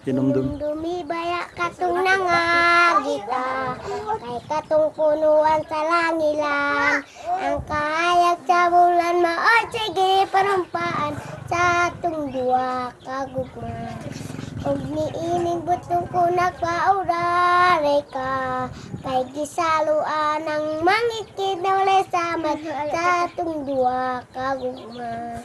Hinumdum. Dumi bayak katung nangar kita. Kay katung punuan sa langilan Ang kayak sa bulan maoy sige parumpaan Sa atung dua kagugma Ug niining butong ko nagpaurare ka Kay gisaluan ang mangikid na wala samad Sa tung dua kagugma